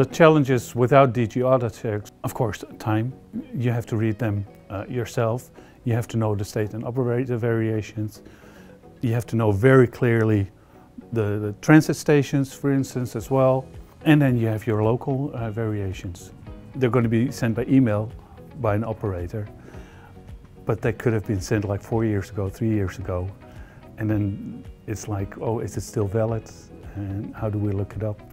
The challenges without DG AutoChecks, of course, time. You have to read them uh, yourself. You have to know the state and operator variations. You have to know very clearly the, the transit stations, for instance, as well. And then you have your local uh, variations. They're going to be sent by email by an operator, but they could have been sent like four years ago, three years ago. And then it's like, oh, is it still valid? And how do we look it up?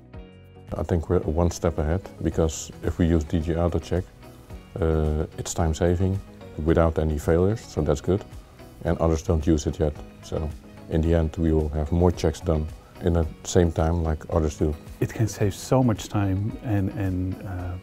I think we're one step ahead because if we use DG AutoCheck, uh, it's time saving without any failures, so that's good. And others don't use it yet, so in the end we will have more checks done in the same time like others do. It can save so much time and, and uh,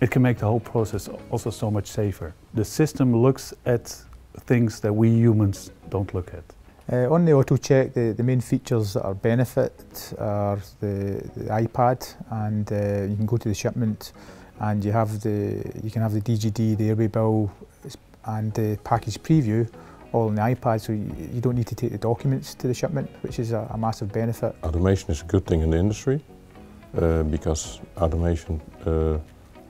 it can make the whole process also so much safer. The system looks at things that we humans don't look at. Uh, on the AutoCheck, the, the main features that are benefit are the, the iPad, and uh, you can go to the shipment, and you have the you can have the DGD, the airway bill, and the package preview all on the iPad, so you, you don't need to take the documents to the shipment, which is a, a massive benefit. Automation is a good thing in the industry uh, because automation uh,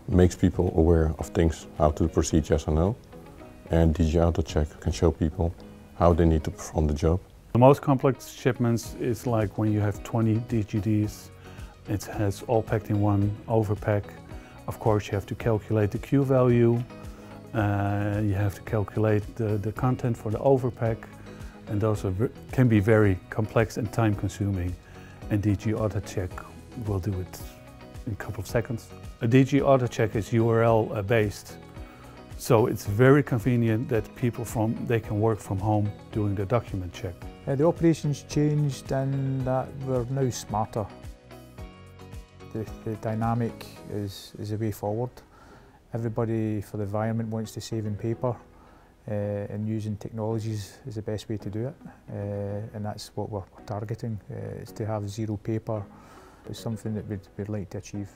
makes people aware of things, how to proceed yes or no, and DG AutoCheck can show people how they need to perform the job. The most complex shipments is like when you have 20 DGDs, it has all packed in one overpack. Of course, you have to calculate the Q value, uh, you have to calculate the, the content for the overpack, and those are, can be very complex and time consuming. And DG AutoCheck will do it in a couple of seconds. A DG AutoCheck is URL based, so it's very convenient that people from they can work from home doing the document check. Uh, the operations changed and that we're now smarter. The, the dynamic is, is the way forward. Everybody for the environment wants to save in paper uh, and using technologies is the best way to do it uh, and that's what we're targeting, uh, is to have zero paper. It's something that we'd, we'd like to achieve.